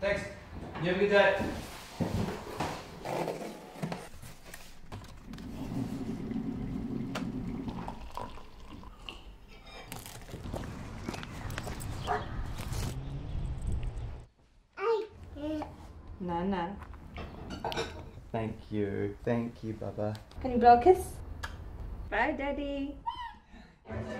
Thanks. You have a good day. Nana. Thank you. Thank you, Baba. Can you blow a kiss? Bye, Daddy.